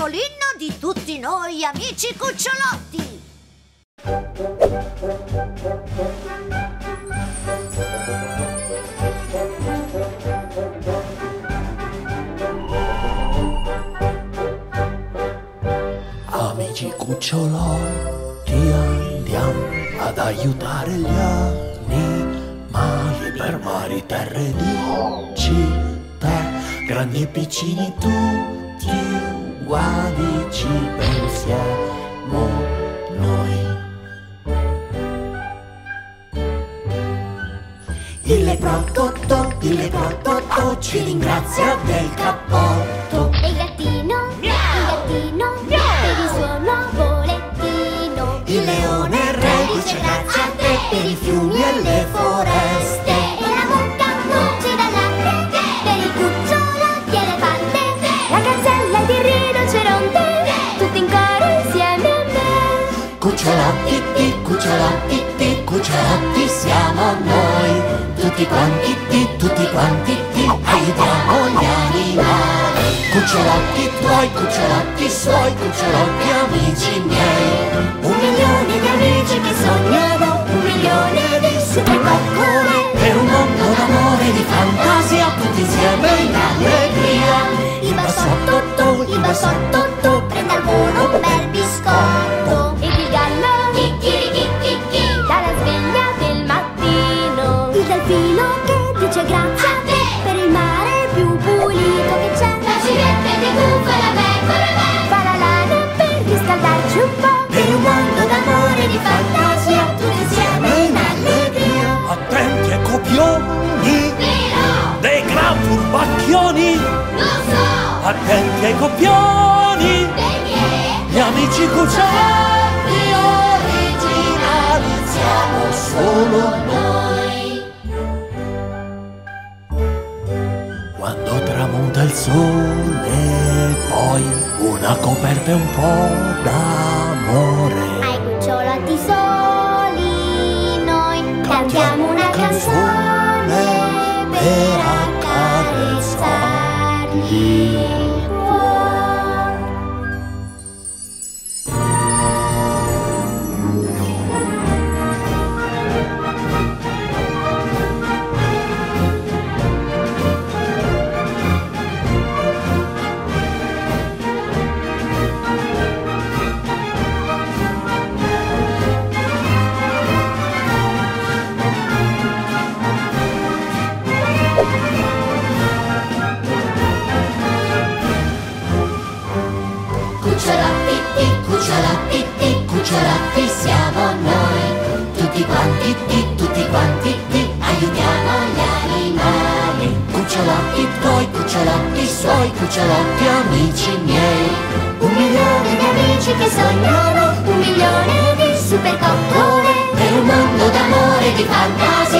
l'unico l'inno di tutti noi amici cucciolotti. Amici cucciolotti andiamo ad aiutare gli animali per mari, terre di città, grandi e piccini tutti uguali ci pensiamo noi. Il leprotto, il leprotto ci ringrazia del cappotto. E il gattino, il gattino, per il suo nuovo lettino. Il leone re dice grazie a te per i fiumi e le foreste. Cucciolotti, ti, cucciolotti, ti, cucciolotti siamo noi. Tutti quanti, ti, tutti quanti, ti, aiutiamo gli animali. Cucciolotti tuoi, cucciolotti suoi, cucciolotti amici miei. Un milione di amici che sognano, un milione di supercoccole. Per un mondo d'amore e di fantasia, tutti insieme in allegria. Il bassotto, tu, il bassotto, tu, amici cucciolotti originali siamo solo noi. Quando tramonta il sole, poi una coperta e un po' d'amore. Cucciolotti amici miei. Un milione di amici che sognano, un milione di super coccole. Per un mondo d'amore e di fantasia,